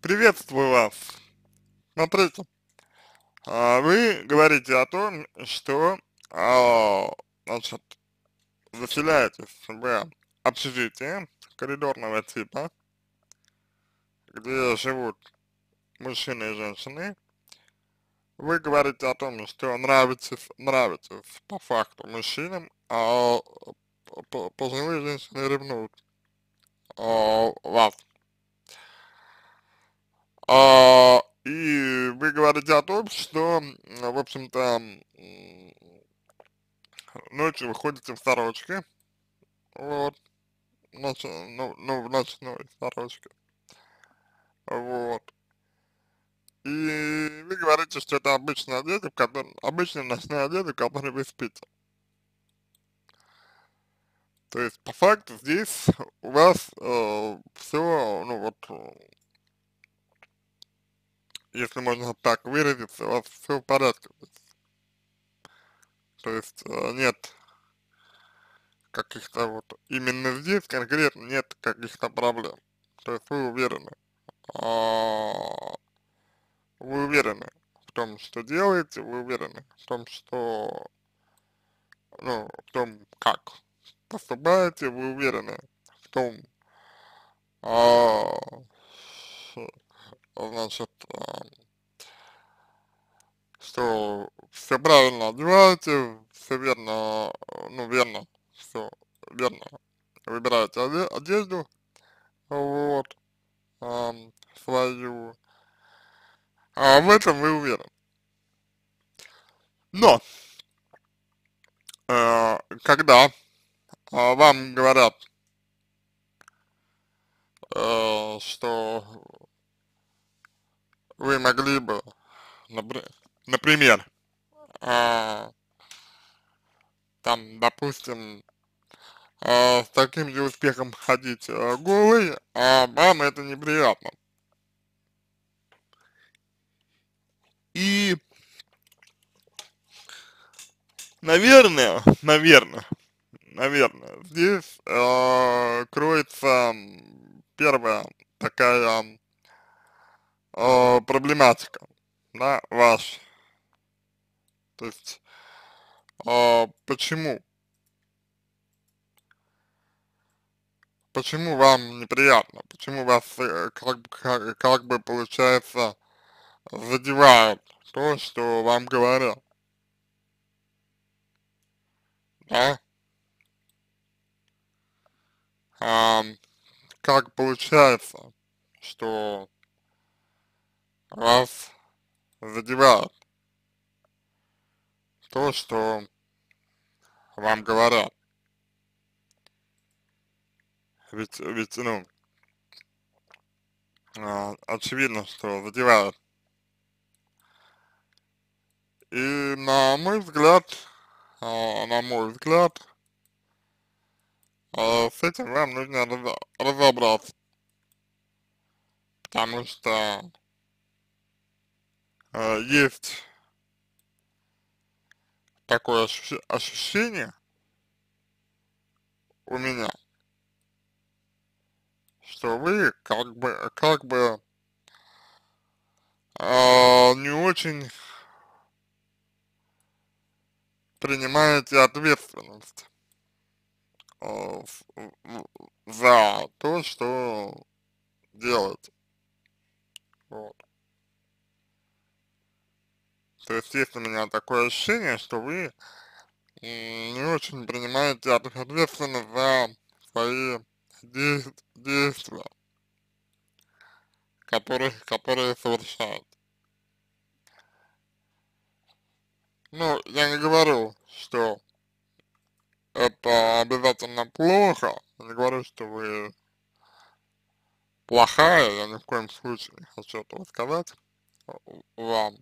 Приветствую вас. Смотрите, а, вы говорите о том, что, а, значит, заселяетесь в общежитие коридорного типа, где живут мужчины и женщины. Вы говорите о том, что нравитесь, нравитесь по факту мужчинам, а пожилые женщины ревнуют а, вас. А, и вы говорите о том, что, в общем-то, ночью вы ходите в сорочке, вот, ночь, ну, ну, в ночной сорочке, вот. И вы говорите, что это обычная одежда, в которой, обычная ночная одежда, в которой вы спите. То есть, по факту, здесь у вас э, все, ну вот, если можно так выразиться, у вас все в порядке. То есть э, нет каких-то вот, именно здесь конкретно нет каких-то проблем. То есть вы уверены, а, вы уверены в том, что делаете, вы уверены в том, что, ну, в том, как поступаете, вы уверены в том, а, значит, а, что все правильно одеваете, все верно, ну, верно, все верно выбираете одежду, вот, а, свою, а в этом вы уверены. Но, э, когда э, вам говорят, э, что вы могли бы, например, а, там, допустим, а, с таким же успехом ходить а, голый, а вам это неприятно. И, наверное, наверное, наверное, здесь э, кроется первая такая э, проблематика, да, ваш. То есть, э, почему? Почему вам неприятно? Почему вас э, как, как, как бы получается задевает то, что вам говорят? Да? А, как получается, что вас задевает то, что вам говорят. Ведь, ведь, ну, а, очевидно, что задевает. И на мой взгляд, а, на мой взгляд, а, с этим вам нужно разобраться. Потому что есть такое ощущ ощущение у меня, что вы как бы, как бы э, не очень принимаете ответственность э, за то, что делаете. Вот. То есть есть у меня такое ощущение, что вы не очень принимаете ответственность за свои действия, которые, которые совершаете. Ну, я не говорю, что это обязательно плохо, я не говорю, что вы плохая, я ни в коем случае не хочу этого сказать вам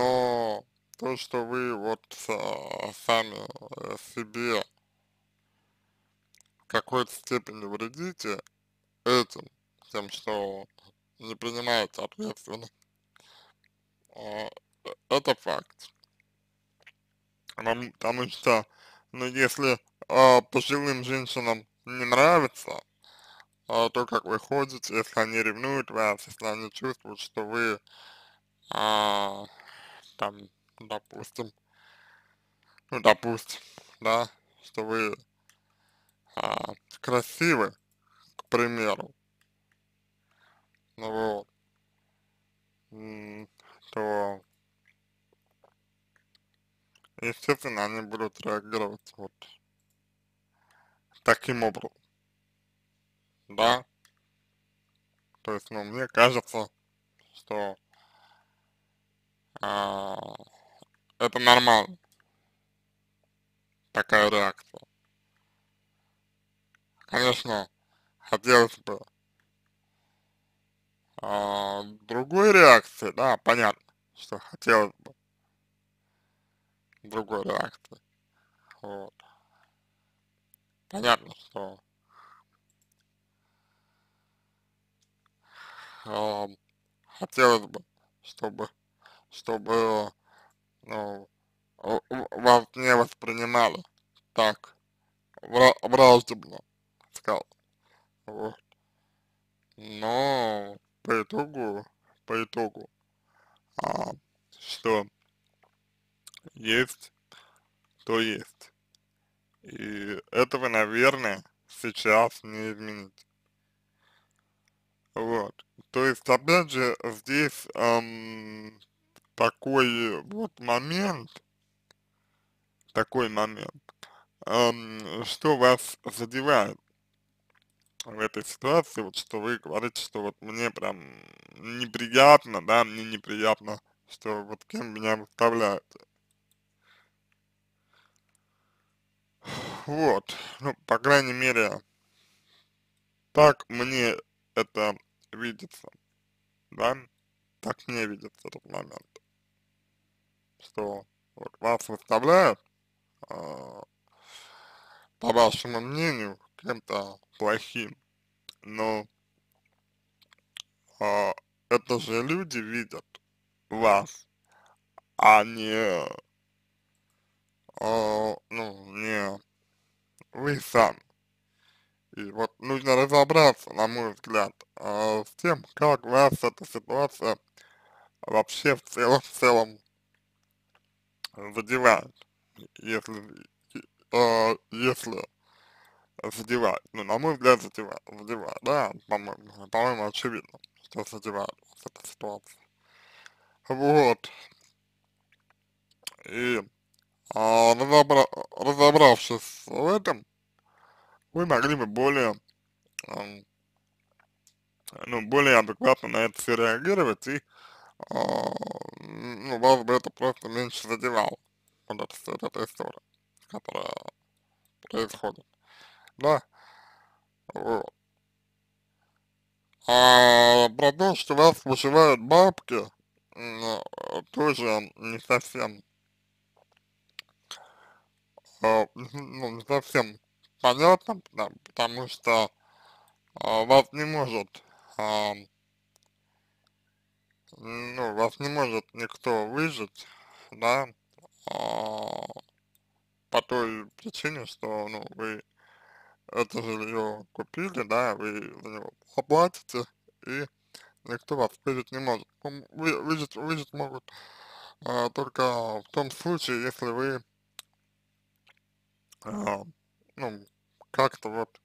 но то, что вы вот а, сами э, себе в какой-то степени вредите этим, тем, что не принимаете ответственность, а, это факт. Потому что, ну, если а, пожилым женщинам не нравится а, то, как вы ходите, если они ревнуют вас, если они чувствуют, что вы, а, там, допустим, ну, допустим, да, что вы а, красивы, к примеру, ну вот, то, естественно, они будут реагировать вот таким образом, да, то есть, ну, мне кажется, что это нормально, такая реакция. Конечно, хотелось бы а, другой реакции, да, понятно, что хотелось бы другой реакции, вот. Понятно, что э, хотелось бы, чтобы, чтобы, ну, вас не воспринимали так враждебно, сказал. Вот. Но по итогу, по итогу, а, что есть, то есть. И этого, наверное, сейчас не изменить. Вот. То есть, опять же, здесь эм, такой вот момент, такой момент, эм, что вас задевает в этой ситуации, вот что вы говорите, что вот мне прям неприятно, да, мне неприятно, что вот кем меня выставляют. Вот, ну, по крайней мере, так мне это видится, да, так мне видится этот момент, что вот вас выставляют, э, по вашему мнению, кем-то плохим, но э, это же люди видят вас, а не, э, ну, не вы сами. И вот нужно разобраться, на мой взгляд, э, с тем, как вас эта ситуация вообще в целом, в целом задевает, если, э, если задевает, ну, на мой взгляд, задевает, задевает, да, по-моему, по-моему, очевидно, что задевает вас эта ситуация. Вот. И а, разобра разобравшись в этом, вы могли бы более, э, ну, более адекватно на это все реагировать, и, э, ну, вас бы это просто меньше задевало, вот эта, вот эта история, которая происходит, да, вот. А про то, что вас вышивают бабки, тоже не совсем, э, ну, не совсем понятно, потому что а, вас не может, а, ну, вас не может никто выжить, да, а, по той причине, что, ну, вы это жилье купили, да, вы за него оплатите, и никто вас выжить не может. Вы, выжить, выжить могут а, только в том случае, если вы а, ну, как-то вот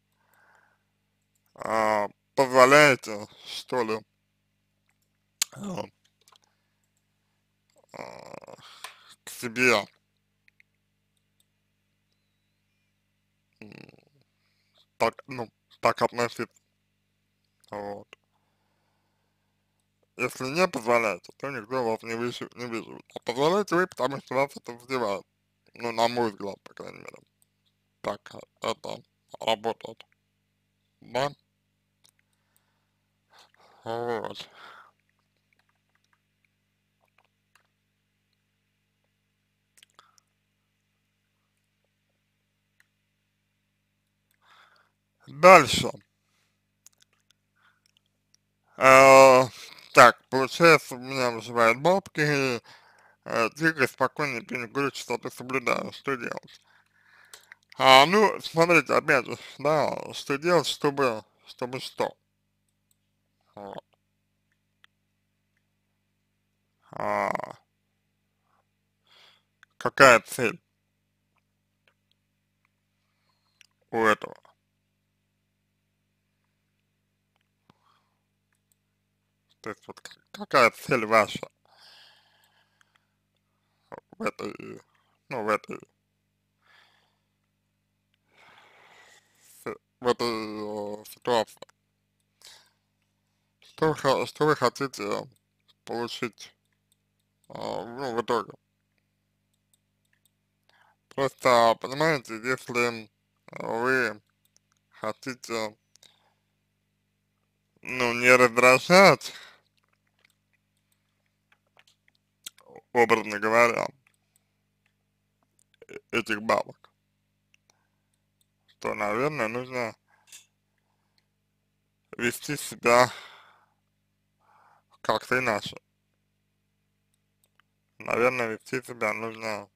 а, позволяете, что ли, к себе так, ну, так относиться, вот. Если не позволяете, то никто вас не выживет, не выживет. А позволяете вы, потому что вас это задевает. Ну, на мой взгляд, по крайней мере так это работает, да? Вот. Дальше. Э, так, получается, меня вызывают бабки, э, тихо, спокойно, говорит, что ты соблюдаешь, что делать? А, ну, смотрите, опять же, да, что делать, чтобы чтобы что? А, какая цель у этого? То есть вот какая цель ваша в этой, ну, в этой, в этой э, ситуации? Что что вы хотите получить, э, ну, в итоге? Просто, понимаете, если вы хотите, ну, не раздражать, образно говоря, этих бабок, то, наверное, нужно вести себя как-то иначе. Наверное, вести себя нужно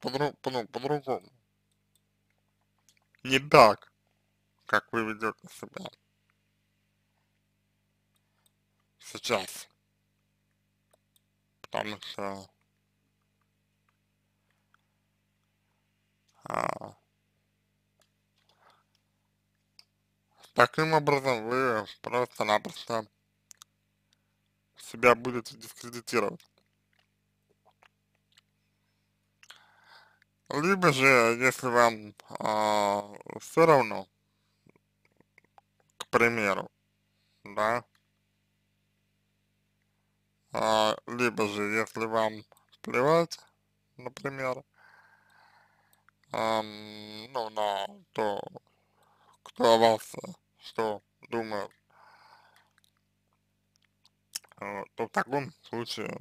по-другому, по ну, по-другому. Не так, как вы ведете себя сейчас. Потому что а, таким образом вы просто-напросто себя будете дискредитировать. Либо же, если вам а, все равно, к примеру, да, а, либо же, если вам плевать, например, а, ну, на то, кто о вас что думает, а, то в таком случае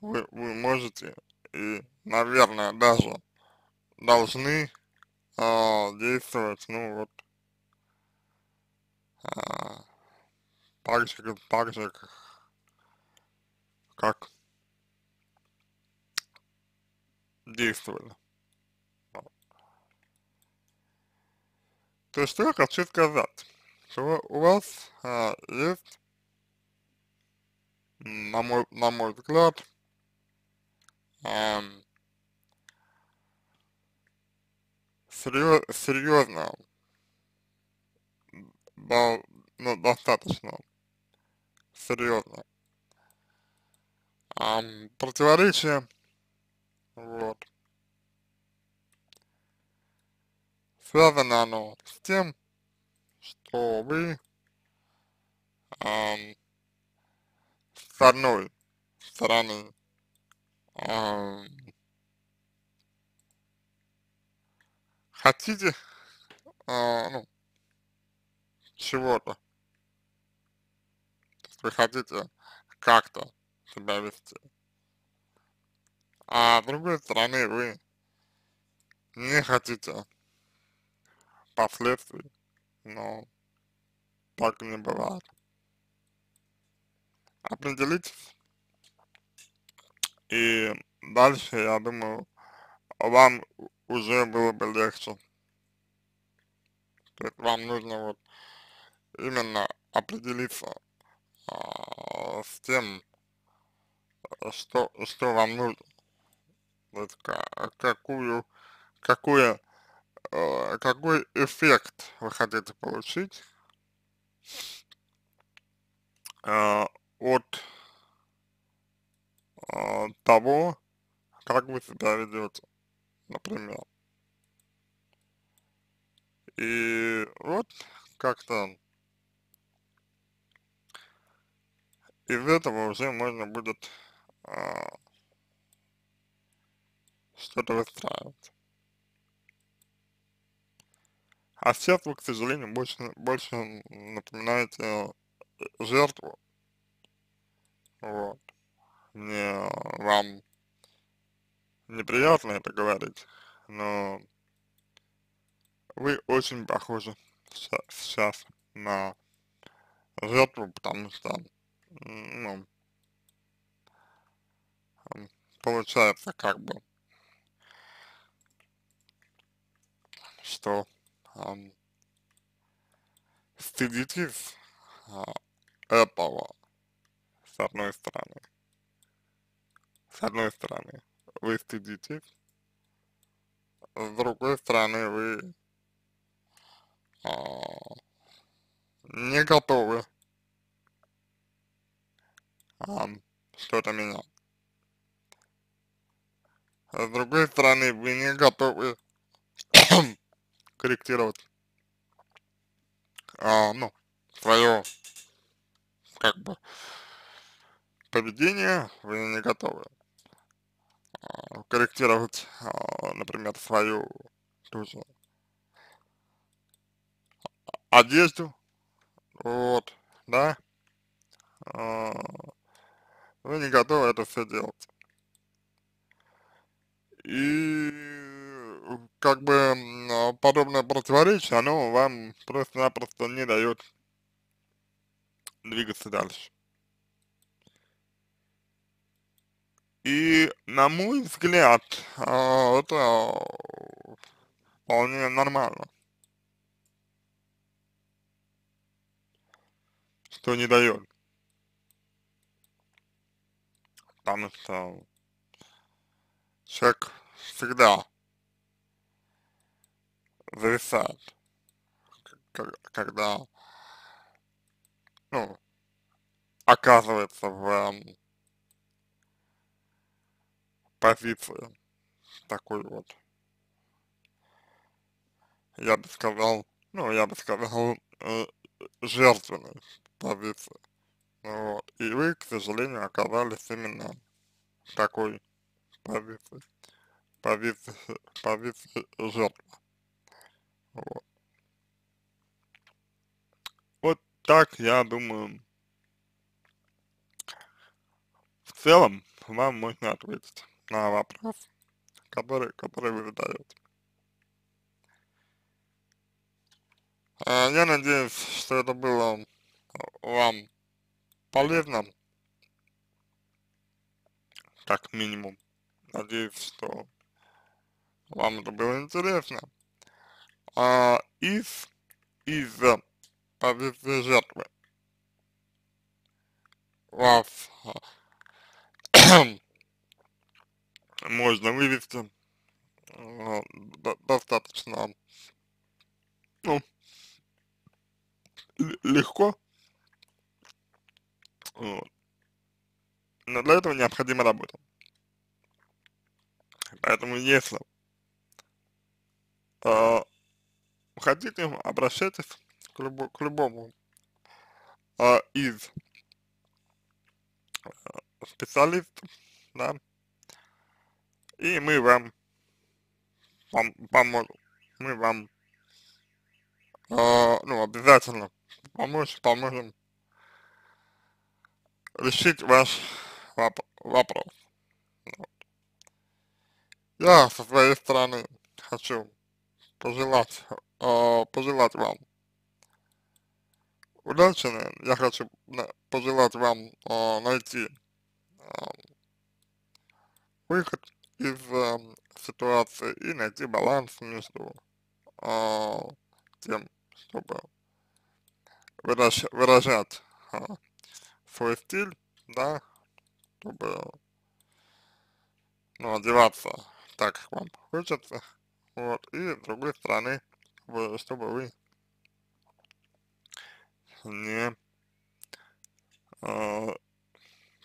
вы, вы можете и, наверное, даже должны а, действовать, ну вот, а, так же, так же, как действовали. То что я хочу сказать, что у вас а, есть, на мой, на мой взгляд, эм, серьез, серьезно, да, ну, достаточно серьезно эм, противоречие, вот. Связано оно с тем, что вы эм, с одной стороны хотите, а, ну, чего-то, вы хотите как-то себя вести, а с другой стороны вы не хотите последствий, но так не бывает. Определитесь и дальше, я думаю, вам уже было бы легче. То есть вам нужно вот именно определиться а, с тем, что, что вам нужно. Есть какую, какую, э, какой эффект вы хотите получить э, от э, того, как вы себя ведете, например. И вот как-то из этого уже можно будет что-то выстраивать. А сейчас вы, к сожалению, больше, больше напоминаете жертву. Вот мне вам неприятно это говорить, но вы очень похожи сейчас на жертву, потому что, ну, получается как бы, что эм, стыдитесь э, этого, с одной стороны. С одной стороны, вы стыдитесь, с другой стороны, вы э, не готовы э, что-то менять. А с другой стороны, вы не готовы корректировать, а, ну, свое, как бы, поведение, вы не готовы а, корректировать, а, например, свою ту же одежду, вот, да, а, вы не готовы это все делать. И как бы подобное противоречие, оно вам просто-напросто не дает двигаться дальше. И на мой взгляд, а, это вполне нормально. Что не дает. Потому что человек всегда зависает, когда, ну, оказывается в эм, позиции такой вот, я бы сказал, ну, я бы сказал, э, жертвенной позиции. Вот. И вы, к сожалению, оказались именно такой позиции, позиции, позиции жертвы. Вот. вот так, я думаю, в целом вам можно ответить на вопрос, который, который вы задаете. А, я надеюсь, что это было вам полезно, как минимум. Надеюсь, что вам это было интересно. А, из, из позиции жертвы вас можно вывести э, достаточно ну, легко. Вот. Но для этого необходима работа. Поэтому если э, хотите, обращайтесь к, любо, к любому э, из э, специалистов, да, и мы вам пом поможем. Мы вам, э, ну, обязательно помочь, поможем решить ваш воп вопрос. Я со своей стороны хочу пожелать, э, пожелать вам удачи, я хочу пожелать вам э, найти э, выход из э, ситуации и найти баланс между э, тем, чтобы выражать, выражать э, свой стиль, да, чтобы ну, одеваться так, как вам хочется, вот, и с другой стороны, чтобы, вы не э,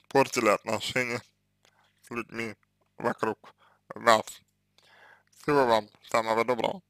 портили отношения с людьми вокруг нас. Всего вам самого доброго.